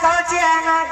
kau jangan